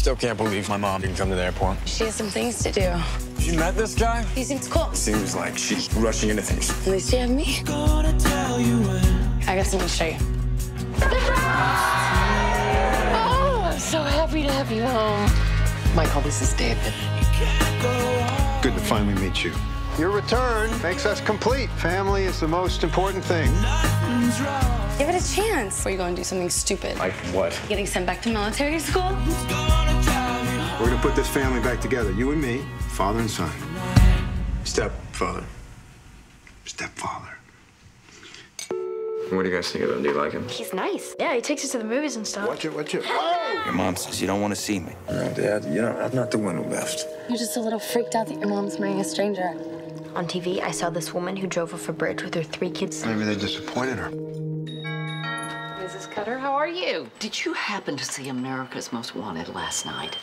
Still can't believe my mom didn't come to the airport. She has some things to do. You met this guy? He seems cool. Seems like she's rushing into things. At least you have me. I got something to show you. Oh, I'm so happy to have you home. Michael, this is David. Good to finally meet you. Your return makes us complete. Family is the most important thing. Give it a chance. Before you go and do something stupid. Like what? Getting sent back to military school? We're gonna put this family back together. You and me, father and son. Stepfather. Stepfather. What do you guys think of him? Do you like him? He's nice. Yeah, he takes us to the movies and stuff. Watch it, watch it. Your mom says you don't want to see me. No, Dad, you know, I'm not the one who left. You're just a little freaked out that your mom's marrying a stranger. On TV, I saw this woman who drove off a bridge with her three kids. Maybe they disappointed her. Mrs. Cutter, how are you? Did you happen to see America's Most Wanted last night?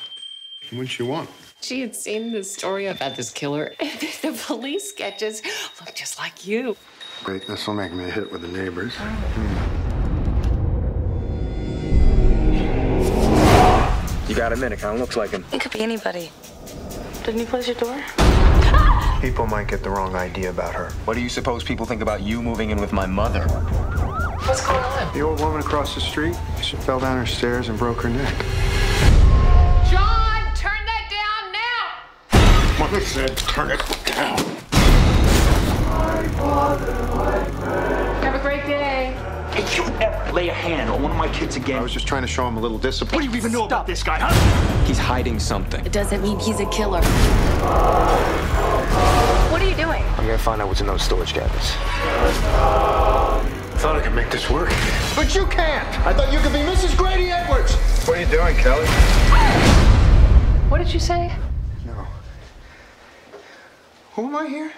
What'd you want? She had seen the story about this killer, and the police sketches look just like you. Wait, this will make me a hit with the neighbors. You got a minute, kind of looks like him. It could be anybody. Didn't you close your door? People might get the wrong idea about her. What do you suppose people think about you moving in with my mother? What's going on? The old woman across the street, she fell down her stairs and broke her neck. John, turn that down now! Mother said turn it down. Have a great day. If you ever lay a hand on one of my kids again. I was just trying to show him a little discipline. what do you even know about this guy, huh? He's hiding something. It doesn't mean he's a killer. Find out what's in those storage cabinets. I thought I could make this work. But you can't! I thought you could be Mrs. Grady Edwards! What are you doing, Kelly? What did you say? No. Who am I here?